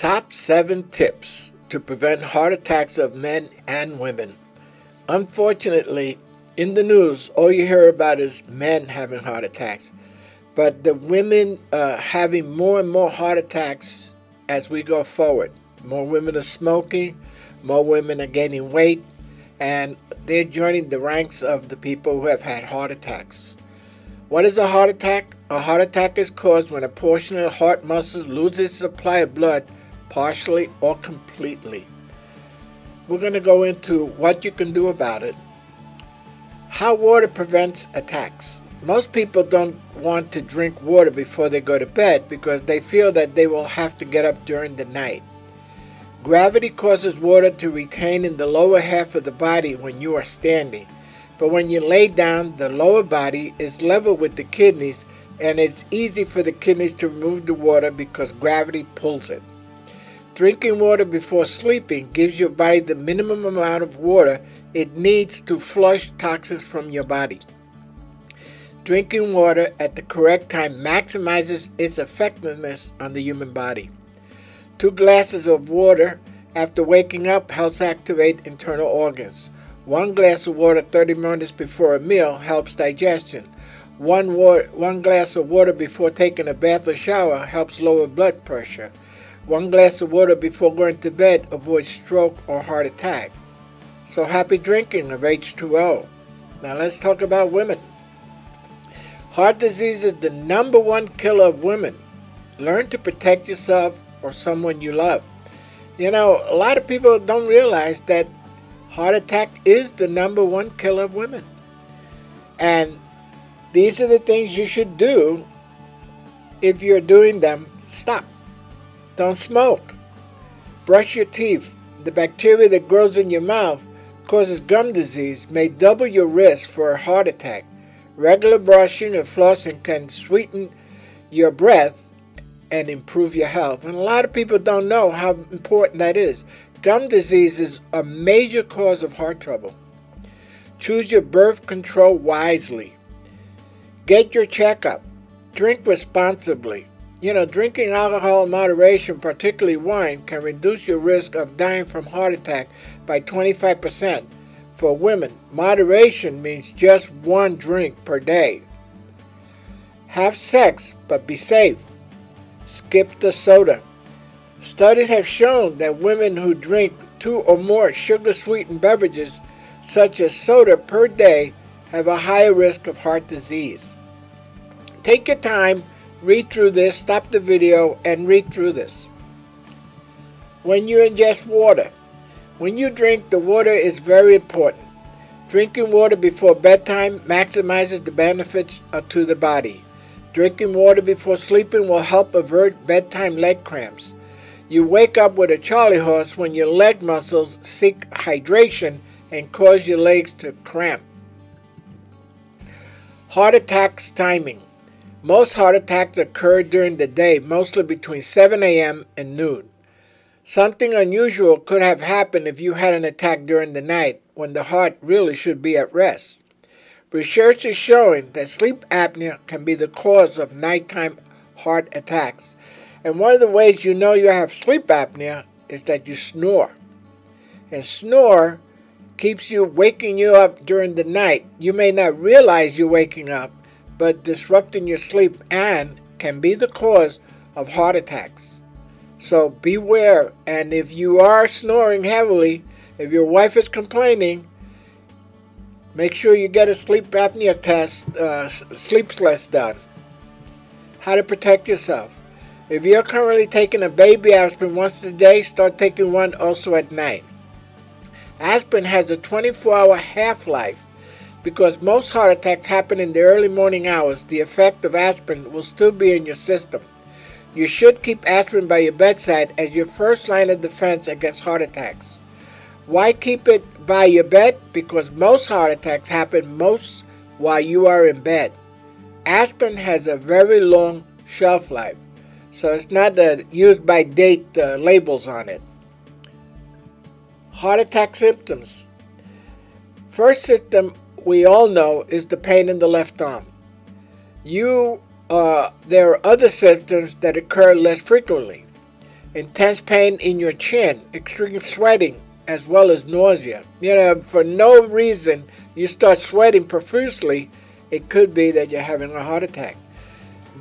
Top 7 tips to prevent heart attacks of men and women. Unfortunately, in the news, all you hear about is men having heart attacks. But the women are having more and more heart attacks as we go forward. More women are smoking, more women are gaining weight, and they're joining the ranks of the people who have had heart attacks. What is a heart attack? A heart attack is caused when a portion of the heart muscles loses its supply of blood partially or completely. We're going to go into what you can do about it. How water prevents attacks. Most people don't want to drink water before they go to bed because they feel that they will have to get up during the night. Gravity causes water to retain in the lower half of the body when you are standing, but when you lay down, the lower body is level with the kidneys and it's easy for the kidneys to remove the water because gravity pulls it. Drinking water before sleeping gives your body the minimum amount of water it needs to flush toxins from your body. Drinking water at the correct time maximizes its effectiveness on the human body. Two glasses of water after waking up helps activate internal organs. One glass of water 30 minutes before a meal helps digestion. One, one glass of water before taking a bath or shower helps lower blood pressure. One glass of water before going to bed avoids stroke or heart attack. So happy drinking of H2O. Now let's talk about women. Heart disease is the number one killer of women. Learn to protect yourself or someone you love. You know, a lot of people don't realize that heart attack is the number one killer of women. And these are the things you should do if you're doing them. Stop. Don't smoke. Brush your teeth. The bacteria that grows in your mouth causes gum disease may double your risk for a heart attack. Regular brushing and flossing can sweeten your breath and improve your health. And a lot of people don't know how important that is. Gum disease is a major cause of heart trouble. Choose your birth control wisely. Get your checkup. Drink responsibly. You know, drinking alcohol in moderation, particularly wine, can reduce your risk of dying from heart attack by 25%. For women, moderation means just one drink per day. Have sex, but be safe. Skip the soda. Studies have shown that women who drink two or more sugar sweetened beverages, such as soda, per day have a higher risk of heart disease. Take your time read through this, stop the video, and read through this. When you ingest water, when you drink, the water is very important. Drinking water before bedtime maximizes the benefits uh, to the body. Drinking water before sleeping will help avert bedtime leg cramps. You wake up with a charley horse when your leg muscles seek hydration and cause your legs to cramp. Heart attacks timing. Most heart attacks occur during the day, mostly between 7 a.m. and noon. Something unusual could have happened if you had an attack during the night when the heart really should be at rest. Research is showing that sleep apnea can be the cause of nighttime heart attacks. And one of the ways you know you have sleep apnea is that you snore. And snore keeps you waking you up during the night. You may not realize you're waking up, but disrupting your sleep and can be the cause of heart attacks. So beware, and if you are snoring heavily, if your wife is complaining, make sure you get a sleep apnea test, uh, sleep less done. How to protect yourself. If you're currently taking a baby aspirin once a day, start taking one also at night. Aspirin has a 24 hour half life because most heart attacks happen in the early morning hours, the effect of aspirin will still be in your system. You should keep aspirin by your bedside as your first line of defense against heart attacks. Why keep it by your bed? Because most heart attacks happen most while you are in bed. Aspirin has a very long shelf life, so it's not the used by date uh, labels on it. Heart attack symptoms. First symptom we all know is the pain in the left arm. You, uh, there are other symptoms that occur less frequently. intense pain in your chin, extreme sweating, as well as nausea. You know, for no reason you start sweating profusely, it could be that you're having a heart attack.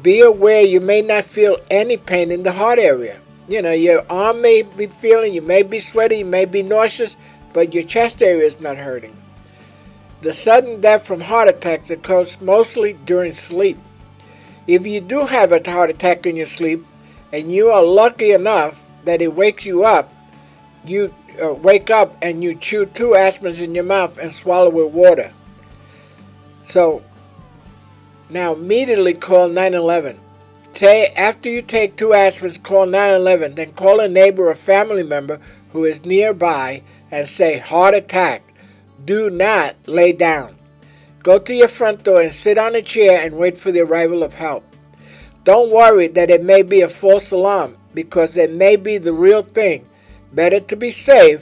Be aware you may not feel any pain in the heart area. You know, your arm may be feeling, you may be sweaty, you may be nauseous, but your chest area is not hurting. The sudden death from heart attacks occurs mostly during sleep. If you do have a heart attack in your sleep, and you are lucky enough that it wakes you up, you uh, wake up and you chew two aspirins in your mouth and swallow with water. So now immediately call 911. Say after you take two aspirins, call 911. Then call a neighbor or family member who is nearby and say heart attack. Do not lay down. Go to your front door and sit on a chair and wait for the arrival of help. Don't worry that it may be a false alarm because it may be the real thing. Better to be safe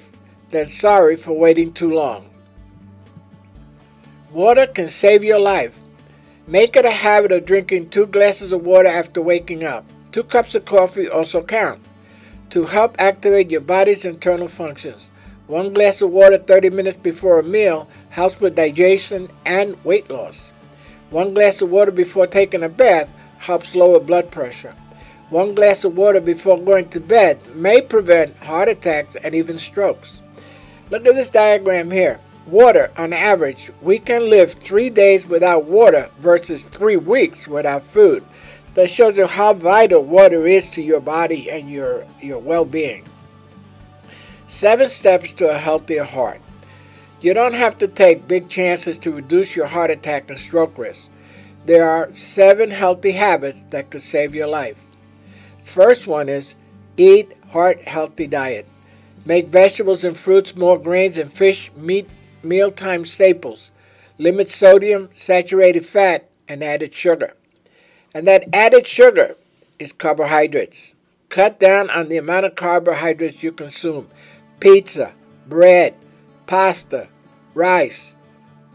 than sorry for waiting too long. Water can save your life. Make it a habit of drinking two glasses of water after waking up. Two cups of coffee also count to help activate your body's internal functions. One glass of water 30 minutes before a meal helps with digestion and weight loss. One glass of water before taking a bath helps lower blood pressure. One glass of water before going to bed may prevent heart attacks and even strokes. Look at this diagram here. Water, on average, we can live three days without water versus three weeks without food. That shows you how vital water is to your body and your, your well being. Seven steps to a healthier heart. You don't have to take big chances to reduce your heart attack and stroke risk. There are seven healthy habits that could save your life. First one is eat heart healthy diet. Make vegetables and fruits, more grains and fish, meat, mealtime staples. Limit sodium, saturated fat, and added sugar. And that added sugar is carbohydrates. Cut down on the amount of carbohydrates you consume pizza, bread, pasta, rice,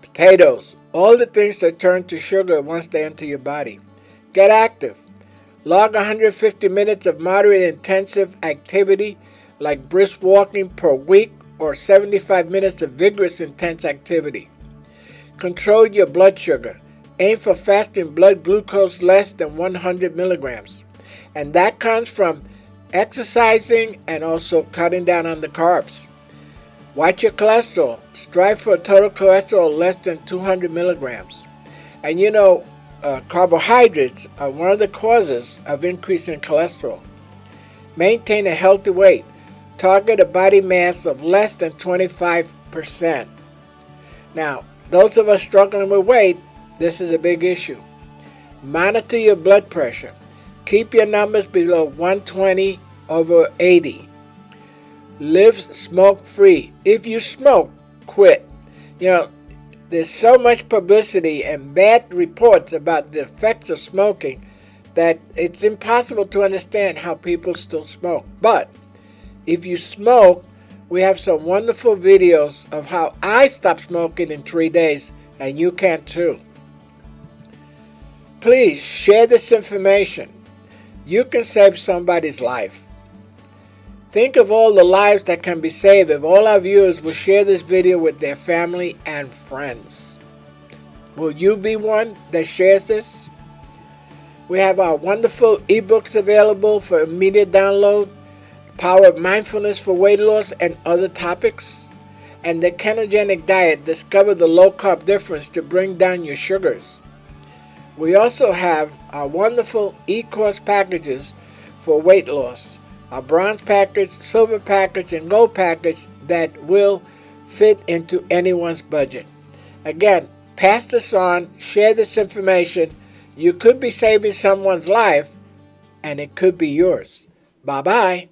potatoes, all the things that turn to sugar once they enter your body. Get active. Log 150 minutes of moderate intensive activity like brisk walking per week or 75 minutes of vigorous intense activity. Control your blood sugar. Aim for fasting blood glucose less than 100 milligrams. And that comes from exercising, and also cutting down on the carbs. Watch your cholesterol. Strive for a total cholesterol less than 200 milligrams. And you know, uh, carbohydrates are one of the causes of increasing cholesterol. Maintain a healthy weight. Target a body mass of less than 25%. Now, those of us struggling with weight, this is a big issue. Monitor your blood pressure. Keep your numbers below 120 over 80. Live smoke free. If you smoke, quit. You know, there's so much publicity and bad reports about the effects of smoking that it's impossible to understand how people still smoke. But if you smoke, we have some wonderful videos of how I stopped smoking in three days, and you can too. Please share this information you can save somebody's life. Think of all the lives that can be saved if all our viewers will share this video with their family and friends. Will you be one that shares this? We have our wonderful ebooks available for immediate download, Power of Mindfulness for Weight Loss and other topics, and the Ketogenic Diet, Discover the Low Carb Difference to bring down your sugars. We also have our wonderful e-course packages for weight loss. Our bronze package, silver package, and gold package that will fit into anyone's budget. Again, pass this on, share this information. You could be saving someone's life, and it could be yours. Bye bye.